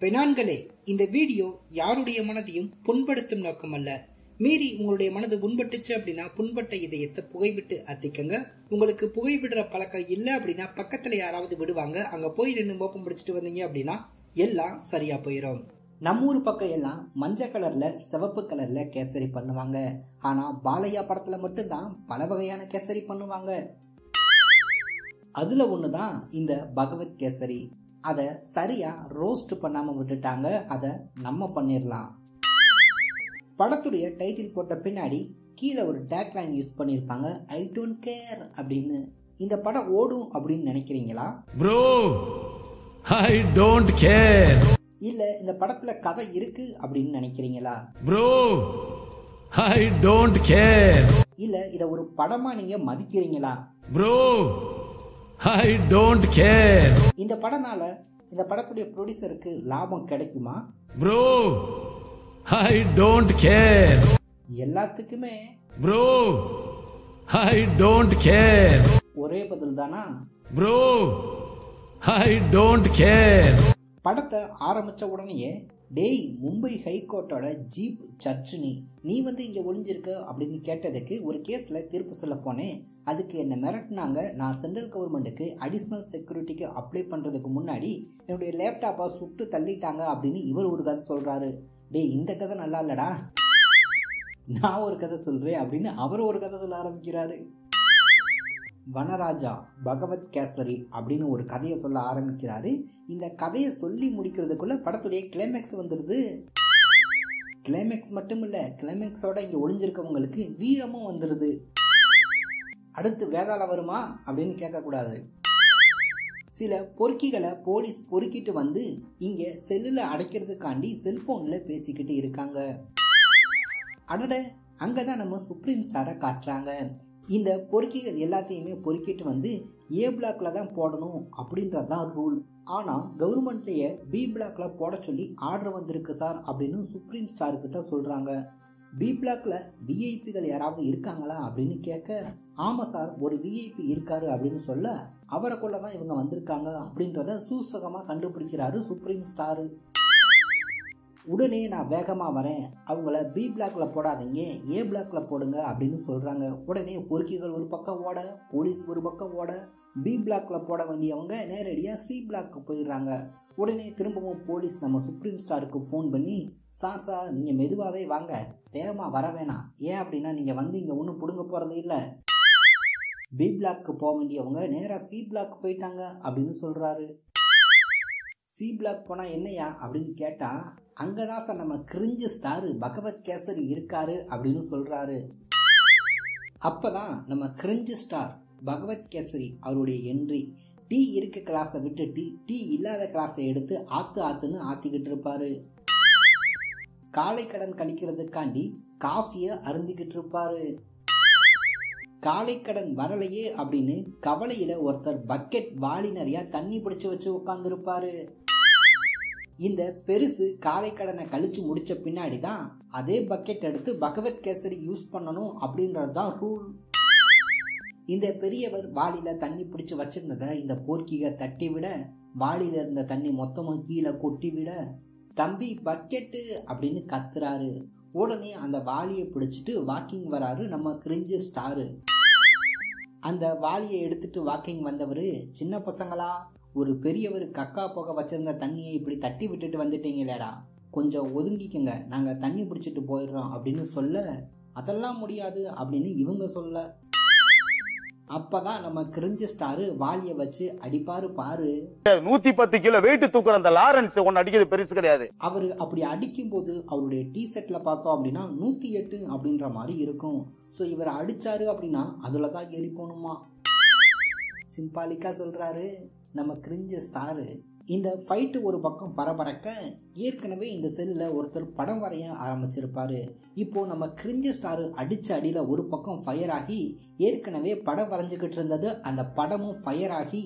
பெணான்களே இந்த வீடியோ யாருடைய மனதையும் புண்படுத்தும் நோக்கம் அல்ல. மீறி உங்களுடைய மனது புண்பட்டுச்சு அப்படின்னா புண்பட்ட இதயத்தை புகைவிட்டு அத்திக்கங்க உங்களுக்கு புகைவிடுற பழக்கம் இல்லை அப்படின்னா பக்கத்துல யாராவது விடுவாங்க. அங்க போய் நின்று மோப்பம் பிடிச்சிட்டு வந்தீங்க அப்படின்னா எல்லாம் சரியா போயிடும் நம்ம ஊர் பக்கம் எல்லாம் மஞ்சள் கலர்ல சிவப்பு கலர்ல கேசரி பண்ணுவாங்க. ஆனா பாலையா படத்துல மட்டும்தான் பல வகையான கேசரி பண்ணுவாங்க. அதுல ஒண்ணுதான் இந்த பகவத் கேசரி. அதை சரியா ரோஸ்ட் பண்ணாம விட்டுட்டாங்க அதை நம்ம பண்ணிடலாம் படத்துடைய டைட்டில் போட்ட பின்னாடி கீழே ஒரு டேக்லைன் யூஸ் பண்ணியிருப்பாங்க ஐ டோன்ட் கேர் அப்படின்னு. இந்த படம் ஓடும் அப்படின்னு நினைக்கிறீங்களா? Bro, I don't care. இல்ல இந்த படத்துல கதை இருக்கு அப்படின்னு நினைக்கிறீங்களா? Bro, I don't care. இல்ல இத ஒரு படமா நீங்க மதிக்கிறீங்களா? Bro, I don't care. இந்த படனால இந்த படத்துடைய ப்ரொடியூசருக்கு லாபம் கிடைக்குமா Bro, I don't care. எல்லாத்துக்குமே Bro, I don't care. ஒரே பதில் தானா Bro, I don't care. படத்தை ஆரம்பிச்ச உடனேயே டேய் மும்பை ஹைகோர்ட்டோட ஜீப் சர்ச்சினி நீ. வந்து இங்கே ஒளிஞ்சிருக்க அப்படின்னு கேட்டதுக்கு ஒரு கேஸில் தீர்ப்பு சொல்ல போனேன். அதுக்கு என்னை மிரட்டினாங்க. நான் சென்ட்ரல் கவர்மெண்ட்டுக்கு அடிஷ்னல் செக்யூரிட்டிக்கு அப்ளை பண்ணுறதுக்கு முன்னாடி என்னுடைய லேப்டாப்பை சுட்டு தள்ளிட்டாங்க அப்படின்னு இவர் ஒரு கதை சொல்கிறாரு டேய் இந்த கதை நல்லா இல்லடா. நான் ஒரு கதை சொல்கிறேன் அப்படின்னு அவர் ஒரு கதை சொல்ல ஆரம்பிக்கிறாரு. வனராஜா பகவத் கேசரி அப்படின்னு ஒரு கதையை சொல்ல ஆரம்பிக்கிறாரு. இந்த கதையை சொல்லி முடிக்கிறதுக்குள்ள படத்துடைய கிளைமேக்ஸ் வந்துடுது கிளைமேக்ஸ் மட்டும் இல்ல கிளைமேக்ஸோட இங்க ஒளிஞ்சிருக்கவங்களுக்கு வீரமும் வந்துடுது அடுத்து வேதாள வருமா அப்படின்னு கேட்கக்கூடாது. சில பொறுக்கிகளை போலீஸ் பொறுக்கிட்டு வந்து இங்க செல்லுல அடைக்கிறதுக்காண்டி செல்போன்ல பேசிக்கிட்டு இருக்காங்க. அடட அங்கதான் நம்ம சுப்ரீம் ஸ்டாரை காட்டுறாங்க. இந்த பொறுக்கிகள் எல்லாத்தையுமே பொறுக்கிட்டு வந்து ஏ பிளாக்ல தான் போடணும் அப்படின்றது தான் ரூல் ஆனால் கவர்மெண்ட்லேயே பி பிளாக்ல போட சொல்லி ஆர்டர் வந்திருக்கு சார் அப்படின்னு சுப்ரீம் ஸ்டார் கிட்ட சொல்றாங்க. பி பிளாக்ல விஐபிகள் யாராவது இருக்காங்களா அப்படின்னு கேட்க ஆமாம் சார் ஒரு விஐபி இருக்காரு அப்படின்னு சொல்ல அவரை கொள்ள தான் இவங்க வந்திருக்காங்க அப்படின்றத சூசகமாக கண்டுபிடிக்கிறாரு சுப்ரீம் ஸ்டாரு உடனே நான் வேகமாக வரேன். அவங்கள பி பிளாக்ல போடாதீங்க. ஏ பிளாக்ல போடுங்க அப்படின்னு சொல்கிறாங்க உடனே பொறுக்கிகள் ஒரு பக்கம் ஓட போலீஸ் ஒரு பக்கம் ஓட பி பிளாக்ல போட வேண்டியவங்க நேரடியாக சி பிளாக்கு போயிடுறாங்க. உடனே திரும்பவும் போலீஸ் நம்ம சுப்ரீம் ஸ்டாருக்கு ஃபோன் பண்ணி சார் சார் நீங்கள் மெதுவாகவே வாங்க. வேகமாக வர வேணாம். ஏன் அப்படின்னா நீங்கள் வந்து இங்கே ஒன்றும் பிடுங்க போகிறது இல்லை. பி பிளாக்கு போக வேண்டியவங்க நேராக சி பிளாக் போயிட்டாங்க அப்படின்னு சொல்கிறாரு சி பிளாக் போனால் என்னையா அப்படின்னு கேட்டால் அங்கே தான் சார் நம்ம கிரிஞ்சு ஸ்டாரு பகவத் கேசரி இருக்காரு அப்படின்னு சொல்கிறாரு அப்போ தான் நம்ம கிரிஞ்சு ஸ்டார் பகவத் கேசரி அவருடைய என்ட்ரி டீ இருக்க கிளாஸை விட்டு டீ இல்லாத கிளாஸை எடுத்து ஆத்து ஆத்துன்னு ஆத்திக்கிட்டு இருப்பாரு. காலை கடன் கழிக்கிறதுக்காண்டி காஃபியை அருந்திக்கிட்டு இருப்பாரு. காலை கடன் வரலையே அப்படின்னு கவலையில ஒருத்தர் பக்கெட் வாளி நிறைய தண்ணி பிடிச்சு வச்சு உட்காந்துருப்பாரு இந்த பெருசு காலை கடனை கழிச்சு முடிச்ச பின்னாடி தான் அதே பக்கெட் எடுத்து பகவத் கேசரி யூஸ் பண்ணணும் அப்படின்றது தான் ரூல் இந்த பெரியவர் வாளியில தண்ணி பிடிச்சு வச்சிருந்ததை இந்த போர்க்கிக தட்டி விட வாளியில இருந்த தண்ணி மொத்தமும் கீழே கொட்டி விட தம்பி பக்கெட்டு அப்படின்னு கத்துறாரு. உடனே அந்த வாளியை பிடிச்சிட்டு வாக்கிங் வராரு நம்ம கிரிஞ்சு ஸ்டாரு அந்த வாளியை எடுத்துட்டு வாக்கிங் வந்தவர் சின்ன பசங்களா ஒரு பெரியவர் கக்கா போக வச்சிருந்த தண்ணியை இப்படி தட்டி விட்டுட்டு வந்துட்டீங்களேடா. கொஞ்சம் ஒதுங்கிக்கங்க. நாங்கள் தண்ணி பிடிச்சிட்டு போயிடுறோம் அப்படின்னு சொல்ல அதெல்லாம் முடியாது அப்படின்னு இவங்க சொல்ல. அப்பதான் நம்ம கிரிஞ்சு ஸ்டாரு வாளியை வச்சு அடிப்பாரு பாரு. நூத்தி பத்து கிலோ வெயிட் தூக்குற அந்த லாரன்ஸ் ஒன்னு அடிக்கிறது பெருசு கிடையாது. அவர் அப்படி அடிக்கும்போது அவருடைய டி செட்டில் பார்த்தோம் அப்படின்னா நூற்றி எட்டு அப்படின்ற மாதிரி இருக்கும். ஸோ இவர் அடிச்சாரு அப்படின்னா அதில் தான் ஏறி போகணுமா? சிம்பாலிக்கா சொல்றாரு. நம்ம கிரிஞ்ச ஸ்டாரு இந்த ஃபைட்டு ஒரு பக்கம் பரபரக்க ஏற்கனவே இந்த செல்லில் ஒருத்தர் படம் வரைய ஆரம்பிச்சிருப்பாரு. இப்போ நம்ம கிரிஞ்ச ஸ்டாரு அடிச்ச அடியில் ஒரு பக்கம் ஃபயர் ஆகி ஏற்கனவே படம் வரைஞ்சிக்கிட்டு இருந்தது அந்த படமும் ஃபயர் ஆகி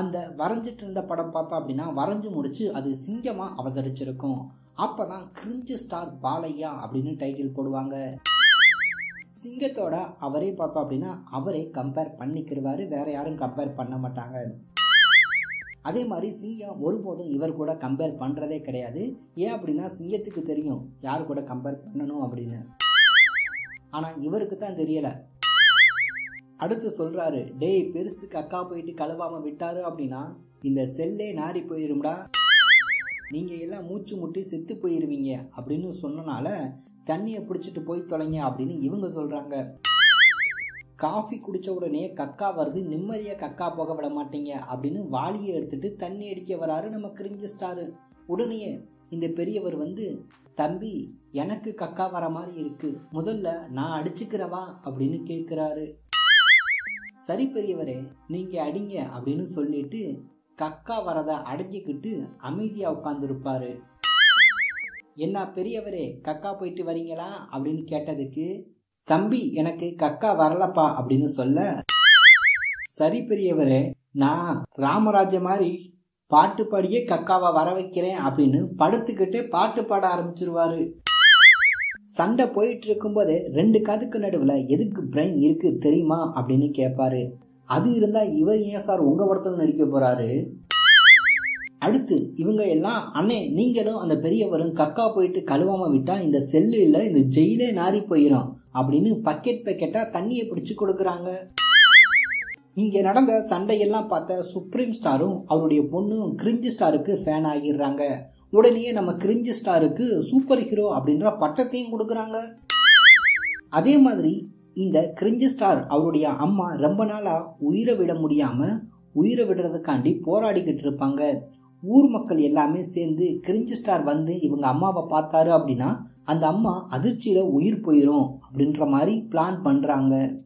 அந்த வரைஞ்சிட்டு இருந்த படம் பார்த்தோம் அப்படின்னா வரைஞ்சு முடிச்சு அது சிங்கமாக அவதரிச்சிருக்கும். அப்பதான் கிரிஞ்சு ஸ்டார் பாலையா அப்படின்னு டைட்டில் போடுவாங்க. சிங்கத்தோட அவரே பார்த்தோம் அப்படின்னா அவரே கம்பேர் பண்ணிக்கிருவாரு வேற யாரும் கம்பேர் பண்ண மாட்டாங்க. அதே மாதிரி சிங்கம் ஒருபோதும் இவர் கூட கம்பேர் பண்ணுறதே கிடையாது. ஏன் அப்படின்னா சிங்கத்துக்கு தெரியும் யார் கூட கம்பேர் பண்ணணும் அப்படின்னு. ஆனால் இவருக்கு தான் தெரியலை. அடுத்து சொல்கிறாரு டேய் பெருசுக்கு அக்கா போயிட்டு கழுவாமல் விட்டாரு அப்படின்னா இந்த செல்லே நாரி போயிரும்டா. நீங்கள் எல்லாம் மூச்சு முட்டி செத்து போயிருவீங்க அப்படின்னு சொன்னனால தண்ணியை பிடிச்சிட்டு போய் தொலைங்க அப்படின்னு இவங்க சொல்கிறாங்க காஃபி குடித்த உடனே கக்கா வருது நிம்மதியாக கக்கா போக விட மாட்டீங்க அப்படின்னு வாளியை எடுத்துட்டு தண்ணி அடிக்க வராரு நம்ம கிரிஞ்சு ஸ்டாரு. உடனே இந்த பெரியவர் வந்து தம்பி எனக்கு கக்கா வர மாதிரி இருக்கு. முதல்ல நான் அடிச்சுக்கிறவா? அப்படின்னு கேட்குறாரு சரி பெரியவரே நீங்க அடிங்க அப்படின்னு சொல்லிட்டு கக்கா வரதை அடைஞ்சிக்கிட்டு அமைதியா உட்காந்துருப்பாரு என்ன பெரியவரே கக்கா போயிட்டு வரீங்களா? அப்படின்னு கேட்டதுக்கு தம்பி எனக்கு கக்கா வரலப்பா அப்படின்னு சொல்ல சரி பெரியவரே நான் ராமராஜ மாதிரி பாட்டு பாடியே கக்காவை வர வைக்கிறேன் அப்படின்னு படுத்துக்கிட்டே பாட்டு பாட ஆரம்பிச்சிருவாரு. சண்டை போயிட்டு இருக்கும்போது ரெண்டு கதுக்கு நடுவில் எதுக்கு பிரெயின் இருக்கு தெரியுமா அப்படின்னு கேட்பாரு அது இருந்தால் இவர் ஏன் சார் உங்கள் படத்தில் நடிக்க போகிறாரு அடுத்து இவங்க எல்லாம் அண்ணே நீங்களும் அந்த பெரியவரும் கக்கா போயிட்டு கழுவாமல் விட்டால் இந்த செல்லு இல்லை இந்த ஜெயிலே நாரி போயிடும் அப்படின்னு பக்கெட் பக்கெட்டாக தண்ணியை பிடிச்சி கொடுக்குறாங்க. இங்கே நடந்த சண்டையெல்லாம் பார்த்த சுப்ரீம் ஸ்டாரும் அவருடைய பொண்ணும் கிரிஞ்சு ஸ்டாருக்கு ஃபேன் ஆகிடுறாங்க. உடனே நம்ம கிரிஞ்சு ஸ்டாருக்கு சூப்பர் ஹீரோ அப்படின்ற பட்டத்தையும் கொடுக்குறாங்க. அதே மாதிரி இந்த கிரிஞ்சு ஸ்டார் அவருடைய அம்மா ரொம்ப நாளாக உயிரை விட முடியாமல் உயிரை விடுறதுக்காண்டி போராடிக்கிட்டு இருப்பாங்க. ஊர் மக்கள் எல்லாமே சேர்ந்து கிரிஞ்சு ஸ்டார் வந்து இவங்க அம்மாவை பார்த்தாரு அப்படின்னா அந்த அம்மா அதிர்ச்சியில் உயிர் போயிடும் அப்படின்ற மாதிரி பிளான் பண்ணுறாங்க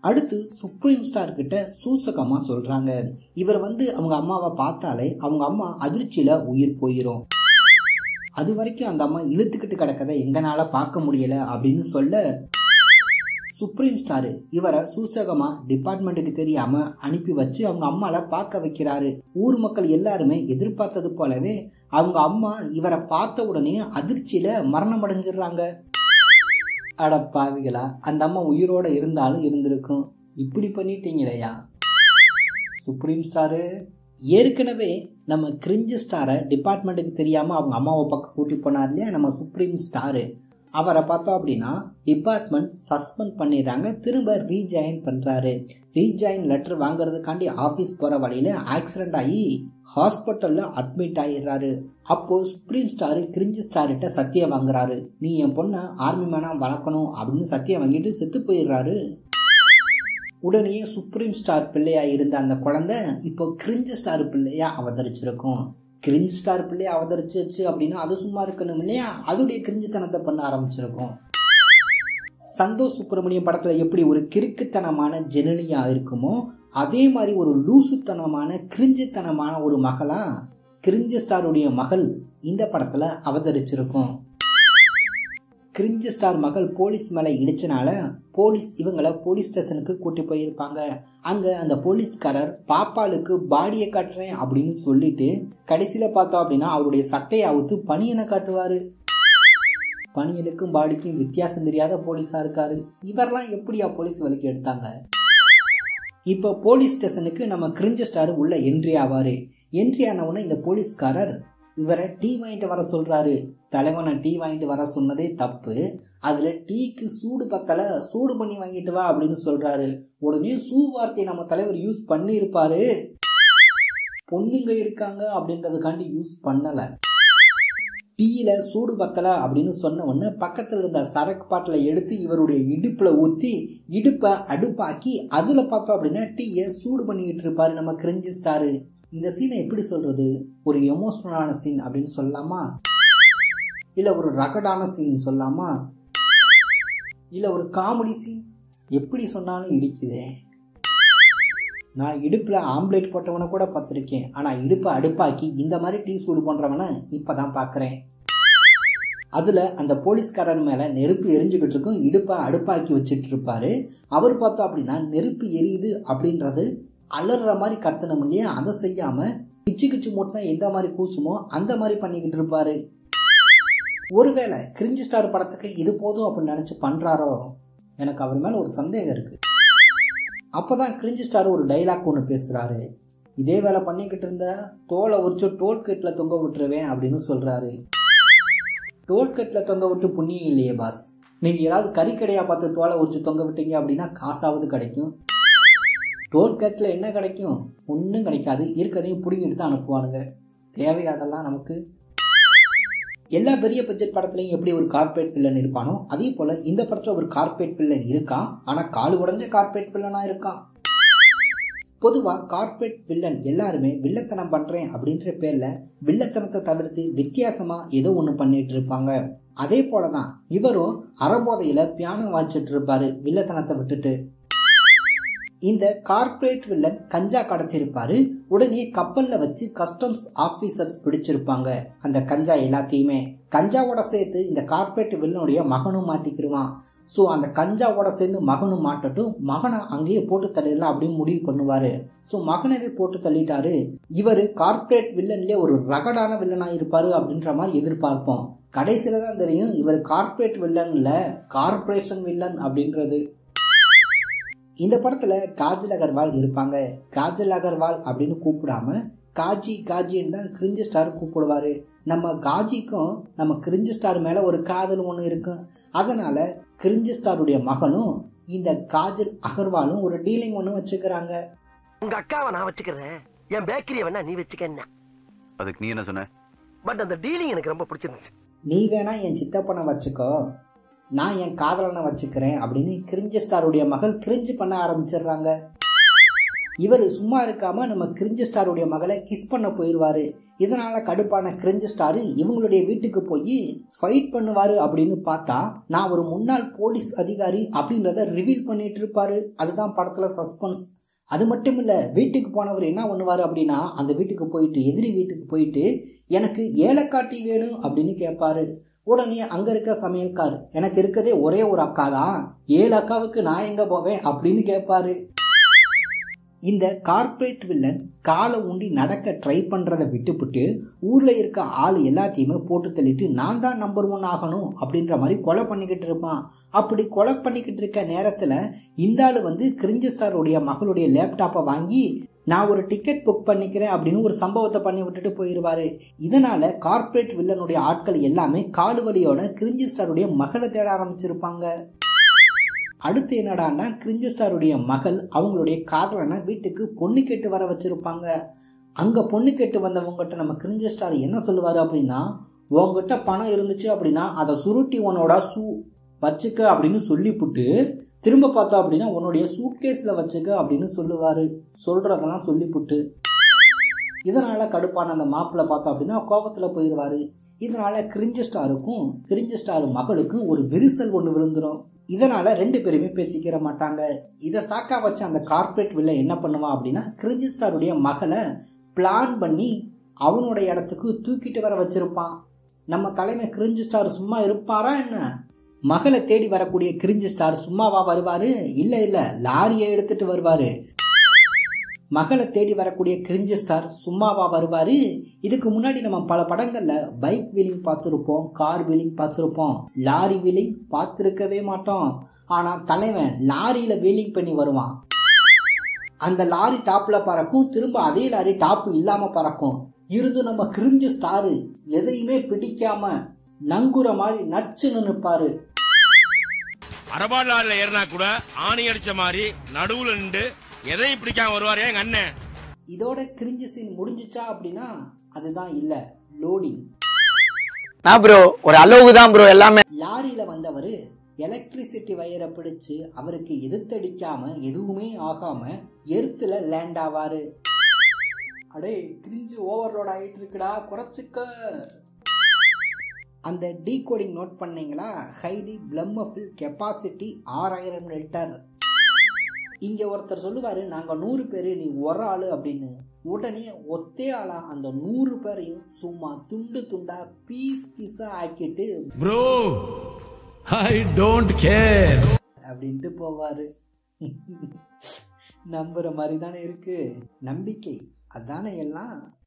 அடுத்து சுப்ரீம் ஸ்டார் கிட்ட சூசகமா சொல்றாங்க. இவர் வந்து அவங்க அம்மாவை பார்த்தாலே அவங்க அம்மா அதிர்ச்சியில உயிர் போயிடும் அது வரைக்கும் அந்த அம்மா இழுத்துக்கிட்டு கிடக்கதை எங்கனால பார்க்க முடியல அப்படின்னு சொல்ல சுப்ரீம் ஸ்டாரு இவரை சூசகமா டிபார்ட்மெண்ட்டுக்கு தெரியாம அனுப்பி வச்சு அவங்க அம்மால பார்க்க வைக்கிறாரு. ஊர் மக்கள் எல்லாருமே எதிர்பார்த்தது போலவே அவங்க அம்மா இவரை பார்த்த உடனே அதிர்ச்சியில மரணம் அடைஞ்சிடுறாங்க. அட பாவிகளா அந்த அம்மா உயிரோட இருந்தாலும் இருந்திருக்கும். இப்படி பண்ணிட்டீங்களையா? சுப்ரீம் ஸ்டாரு ஏற்கனவே நம்ம கிரிஞ்சு ஸ்டாரை டிபார்ட்மெண்ட்டுக்கு தெரியாமல் அவங்க அம்மாவை பக்கம் கூட்டி போனார் இல்லையா? நம்ம சுப்ரீம் ஸ்டாரு. அவரை பார்த்தோம் அப்படின்னா டிபார்ட்மெண்ட் சஸ்பெண்ட் பண்ணிடுறாங்க திரும்ப ரீஜாயின் பண்ணுறாரு ரீஜாயின் லெட்டர் வாங்குறதுக்காண்டி ஆஃபீஸ் போகிற வழியில் ஆக்சிடென்ட் ஆகி ஹாஸ்பிட்டலில் அட்மிட் ஆகிடுறாரு அப்போது சுப்ரீம் ஸ்டாரு கிரிஞ்சு ஸ்டார்கிட்ட சத்தியம் வாங்குறாரு. நீ என் பொண்ணை ஆர்மி மேனாக வளர்க்கணும் அப்படின்னு சத்தியம் வாங்கிட்டு செத்து போயிடுறாரு. உடனே சுப்ரீம் ஸ்டார் பிள்ளையாக இருந்த அந்த குழந்தை இப்போ கிரிஞ்சு ஸ்டார் பிள்ளையாக அவதரிச்சிருக்கும். கிரிஞ்சு ஸ்டார் பிள்ளையா அவதரிச்சிச்சு அப்படின்னா அது சும்மா இருக்கணும் இல்லையா? அதோடைய கிரிஞ்சுத்தனத்தை பண்ண ஆரம்பிச்சிருக்கும். சந்தோஷ் சுப்பிரமணியம் படத்தில் எப்படி ஒரு கிறுக்குத்தனமான ஜெனலியாக இருக்குமோ அதே மாதிரி ஒரு லூசுத்தனமான கிரிஞ்சுத்தனமான ஒரு மகளாக கிரிஞ்சு ஸ்டாருடைய மகள் இந்த படத்தில் அவதரிச்சிருக்கும். கிரிஞ்சு ஸ்டார் மகள் போலீஸ் மேலே இடிச்சனால போலீஸ் இவங்களை போலீஸ் ஸ்டேஷனுக்கு கூட்டி போயிருப்பாங்க. அங்கே அந்த போலீஸ்காரர் பாப்பாளுக்கு பாடியை காட்டுறேன் அப்படின்னு சொல்லிட்டு கடைசியில் பார்த்தோம் அப்படின்னா அவருடைய சட்டையை அவுத்து பனியனை காட்டுவார். பனியனுக்கும் பாடிக்கும் வித்தியாசம் தெரியாத போலீஸாக இருக்காரு. இவரெல்லாம் எப்படியா போலீஸ் வேலைக்கு எடுத்தாங்க? இப்போ போலீஸ் ஸ்டேஷனுக்கு நம்ம கிரிஞ்சு ஸ்டார் உள்ள என்ட்ரி ஆவார். என்ட்ரி ஆனவுடனே இந்த போலீஸ்காரர் இவரை டீ வாங்கிட்டு வர சொல்றாரு. தலைவனை டீ வாங்கிட்டு வர சொன்னதே தப்பு. அதுல டீக்கு சூடு பத்தல சூடு பண்ணி வாங்கிட்டு வா அப்படின்னு சொல்றாரு. உடனே சூ வார்த்தையை நம்ம தலைவர் யூஸ் பண்ணியிருப்பாரு. பொண்ணுங்க இருக்காங்க அப்படின்றதுக்காண்டி யூஸ் பண்ணல. டீயில் சூடு பத்தல அப்படின்னு சொன்ன உடனே பக்கத்துல இருந்த சரக்கு பாட்டில் எடுத்து இவருடைய இடுப்புல ஊத்தி இடுப்பை அடுப்பாக்கி அதுல பார்த்தோம் அப்படின்னா டீயை சூடு பண்ணிக்கிட்டு இருப்பாரு நம்ம கிரிஞ்சு ஸ்டாரு இந்த சீனை எப்படி சொல்றது? ஒரு எமோஷனலான சீன் அப்படின்னு சொல்லலாமா? இல்ல ஒரு ரகடான சீன் சொல்லலாமா? இல்ல ஒரு காமெடி சீன் எப்படி சொன்னாலும் இடிக்குதே. நான் இடுப்பில் ஆம்லேட் போட்டவனை கூட பார்த்துருக்கேன். ஆனால் இடுப்பை அடுப்பாக்கி இந்த மாதிரி டீ சூடு பண்ணுறவனை இப்போ தான் பார்க்குறேன். அதில் அந்த போலீஸ்காரர் மேலே நெருப்பு எரிஞ்சுக்கிட்டு இருக்கும். இடுப்பை அடுப்பாக்கி வச்சுட்டு இருப்பாரு. அவர் பார்த்தோம் அப்படின்னா நெருப்பு எரியுது அப்படின்றது அலறுற மாதிரி கத்தணும் இல்லையா அதை செய்யாம கிச்சு கிச்சு மூட்டினா எந்த மாதிரி கூசுமோ அந்த மாதிரி பண்ணிக்கிட்டு இருப்பாரு. ஒருவேளை கிரிஞ்சி ஸ்டார் படத்துக்கு இது போதும் அப்படின்னு நினைச்சு பண்றாரோ? எனக்கு அவர் மேல ஒரு சந்தேகம் இருக்கு. அப்போதான் கிரிஞ்சி ஸ்டார் ஒரு டைலாக் ஒன்று பேசுறாரு. இதே வேலை பண்ணிக்கிட்டு இருந்த தோலை உரிச்சு டோல்கேட்டில் தொங்க விட்டுருவேன் அப்படின்னு சொல்கிறாரு டோல்கேட்டில் தொங்க விட்டு புண்ணியம் இல்லையே பாஸ். நீங்கள் ஏதாவது கறிக்கடையாக பார்த்து தோலை உரிச்சு தொங்க விட்டீங்க அப்படின்னா காசாவது கிடைக்கும். டோல்கேட்டில் என்ன கிடைக்கும்? ஒன்றும் கிடைக்காது. இருக்கதையும் பிடிங்கிட்டு தான் அனுப்புவானுங்க. தேவையாதெல்லாம் நமக்கு. எல்லா பெரிய பட்ஜெட் படத்துலையும் எப்படி ஒரு கார்பரேட் வில்லன் இருப்பானோ அதே போல் இந்த படத்தில் ஒரு கார்பரேட் வில்லன் இருக்கான் ஆனால் கால் உடஞ்ச கார்பரேட் வில்லனாக இருக்கான் பொதுவாக கார்பரேட் வில்லன் எல்லாருமே வில்லத்தனம் பண்ணுறேன் அப்படின்ற பேரில் வில்லத்தனத்தை தவிர்த்து வித்தியாசமாக ஏதோ ஒன்று பண்ணிட்டு இருப்பாங்க. அதே போல தான் இவரும் அறபோதையில் பியானம் வாய்ச்சிட்டு இருப்பாரு வில்லத்தனத்தை விட்டுட்டு. இந்த கார்ப்பரேட் வில்லன் கஞ்சா கடத்திருப்பாரு உடனே கப்பல்ல வச்சு கஸ்டம்ஸ் ஆபீசர்ஸ் பிடிச்சிருப்பாங்க. அந்த கஞ்சா எல்லாத்தையுமே. கஞ்சாவோட சேர்த்து இந்த கார்ப்பரேட் வில்லனுடைய மகனும் மாட்டிக்கிடுவான். ஸோ அந்த கஞ்சாவோட சேர்ந்து மகனும் மாட்டட்டும். மகனை அங்கேயே போட்டு தள்ளிடலாம் அப்படின்னு முடிவு பண்ணுவாரு. ஸோ மகனவே போட்டு தள்ளிட்டாரு. இவர் கார்ப்பரேட் வில்லன்லேயே ஒரு ரகடான வில்லனா இருப்பாரு அப்படின்ற மாதிரி எதிர்பார்ப்போம். கடைசியில தான் தெரியும் இவர் கார்ப்பரேட் வில்லன்ல கார்ப்பரேஷன் வில்லன் அப்படின்றது. இந்த படத்துல காஜல் அகர்வால் இருப்பாங்க. காஜல் அகர்வால் அப்படின்னு கூப்பிடாம காஜி காஜின்னு தான் கிரிஞ்சு ஸ்டார் கூப்பிடுவாரு. நம்ம காஜிக்கும் நம்ம கிரிஞ்சு ஸ்டார் மேல ஒரு காதல் ஒன்று இருக்கும். அதனால கிரிஞ்சு ஸ்டாருடைய மகனும் இந்த காஜல் அகர்வாலும் ஒரு டீலிங் ஒன்று வச்சுக்கிறாங்க. உங்க அக்காவை நான் வச்சுக்கிறேன். என் பேக்கரியை வேணா நீ வச்சுக்க அதுக்கு நீ என்ன சொன்ன? பட் அந்த டீலிங் எனக்கு ரொம்ப பிடிச்சிருந்துச்சு. நீ வேணா என் சித்தப்பனை வச்சுக்கோ. நான் என் காதலனை வச்சுக்கிறேன் அப்படின்னு கிரிஞ்சு ஸ்டாருடைய மகள் கிரிஞ்சு பண்ண ஆரம்பிச்சிடுறாங்க. இவர் சும்மா இருக்காம நம்ம கிரிஞ்சு ஸ்டாருடைய மகளை கிஸ் பண்ண போயிடுவாரு. இதனால கடுப்பான கிரிஞ்சு ஸ்டாரு இவங்களுடைய வீட்டுக்கு போய் ஃபைட் பண்ணுவாரு அப்படின்னு பார்த்தா நான் ஒரு முன்னாள் போலீஸ் அதிகாரி அப்படின்றத ரிவீல் பண்ணிட்டு இருப்பாரு. அதுதான் படத்துல சஸ்பென்ஸ் அது மட்டும் இல்லை வீட்டுக்கு போனவர் என்ன பண்ணுவார் அப்படின்னா அந்த வீட்டுக்கு போயிட்டு எதிரி வீட்டுக்கு போயிட்டு எனக்கு ஏலக்காட்டி வேணும் அப்படின்னு கேட்பாரு. உடனே அங்க இருக்க சமையல்கார் எனக்கு இருக்கதே ஒரே ஒரு அக்கா தான் ஏழு அக்காவுக்கு நான் எங்க போவேன்? அப்படின்னு கேட்பாரு இந்த கார்ப்பரேட் வில்லன் காலை ஊண்டி நடக்க ட்ரை பண்ணுறதை விட்டுப்புட்டு ஊரில் இருக்க ஆள் எல்லாத்தையுமே போட்டு தள்ளிட்டு நான் தான் நம்பர் ஒன் ஆகணும் அப்படின்ற மாதிரி கொலை பண்ணிக்கிட்டு இருப்பான். அப்படி கொலை பண்ணிக்கிட்டு இருக்க நேரத்தில் இந்த ஆள் வந்து கிரிஞ்சு ஸ்டாருடைய மகளுடைய லேப்டாப்பை வாங்கி நான் ஒரு டிக்கெட் புக் பண்ணிக்கிறேன் அப்படின்னு ஒரு சம்பவத்தை பண்ணி விட்டுட்டு போயிடுவாரு இதனால கார்ப்பரேட் வில்லனுடைய ஆட்கள் எல்லாமே காலு கிரிஞ்சி ஸ்டாருடைய மகளை தேட ஆரம்பிச்சிருப்பாங்க. அடுத்து என்னடான்னா கிரிஞ்சி ஸ்டாருடைய மகள் அவங்களுடைய காதலனை வீட்டுக்கு பொண்ணு கேட்டு வர வச்சிருப்பாங்க. அங்க பொண்ணு கேட்டு வந்தவங்ககிட்ட நம்ம கிரிஞ்சி ஸ்டார் என்ன சொல்லுவாரு அப்படின்னா உங்ககிட்ட பணம் இருந்துச்சு அப்படின்னா அதை சுருட்டி உன்னோட சூ வச்சுக்க அப்படின்னு சொல்லிப்புட்டு திரும்ப பார்த்தோம் அப்படின்னா உன்னுடைய சூட்கேஸில் வச்சுக்க அப்படின்னு சொல்லுவார். சொல்கிறதெல்லாம் சொல்லிப்புட்டு. இதனால் கடுப்பான அந்த மாப்பிள்ளை பார்த்தோம் அப்படின்னா கோபத்தில் போயிடுவார் இதனால் கிரிஞ்சு ஸ்டாருக்கும் கிரிஞ்சு ஸ்டார் மகளுக்கும் ஒரு விரிசல் ஒன்று விழுந்துடும் இதனால் ரெண்டு பேருமே பேசிக்கிற மாட்டாங்க. இதை சாக்கா வச்ச அந்த கார்ப்பரேட் வில்ல என்ன பண்ணுவான் அப்படின்னா கிரிஞ்சு ஸ்டாருடைய மகளை பிளான் பண்ணி அவனுடைய இடத்துக்கு தூக்கிட்டு வர வச்சிருப்பான். நம்ம தலைமை கிரிஞ்சு ஸ்டார் சும்மா இருப்பாரா என்ன? மகளை தேடி வரக்கூடிய கிரிஞ்சு ஸ்டார் சும்மாவா வருவாரு? இல்ல இல்ல லாரியை எடுத்துட்டு வருவாரு. மகளை தேடி வரக்கூடிய கிரிஞ்சு ஸ்டார் சும்மாவா வருவாரு? இதுக்கு முன்னாடி நம்ம பல படங்கள்ல பைக் வீலிங் பார்த்துருப்போம் கார் வீலிங் பார்த்துருப்போம். லாரி வீலிங் பார்த்துருக்கவே மாட்டோம். ஆனா தலைவன் லாரியில வீலிங் பண்ணி வருவான். அந்த லாரி டாப்ல பறக்கும் திரும்ப அதே லாரி டாப் இல்லாம பறக்கும். இருந்து நம்ம கிரிஞ்சு ஸ்டாரு எதையுமே பிடிக்காம நங்குற மாதிரி நச்சுன்னு நிற்பாரு அரபாடால ஏறினா கூட ஆணி அடிச்ச மாதிரி நடுவுல நின்று எதையும் பிடிக்காம வருவாரு எங்க அண்ணன். இதோட கிரிஞ்சு சீன் முடிஞ்சிச்சா அப்படின்னா அதுதான் இல்ல லோடிங் நான் ப்ரோ ஒரு அளவுக்கு தான் ப்ரோ எல்லாமே. லாரியில வந்தவர் எலக்ட்ரிசிட்டி வயரை பிடிச்சு அவருக்கு எதிர்த்தடிக்காம எதுவுமே ஆகாம எர்த்துல லேண்ட் ஆவாரு. அடே கிரிஞ்சு ஓவர்லோட் ஆகிட்டு இருக்குடா குறைச்சிக்க. அந்த டீகோடிங் நோட் பண்ணீங்களா? ஹைலி பிளம்மஃபில் கெப்பாசிட்டி ஆறாயிரம் லிட்டர் இங்க ஒருத்தர் சொல்லுவாரு நாங்க நூறு பேர் நீ ஒரு ஆளு அப்படின்னு. உடனே ஒத்தே ஆளா அந்த நூறு பேரையும் சும்மா துண்டு துண்டா பீஸ் பீஸா ஆக்கிட்டு Bro, I don't care. அப்படின்ட்டு போவாரு. நம்புற மாதிரி தானே இருக்கு. நம்பிக்கை. அதானே எல்லாம்.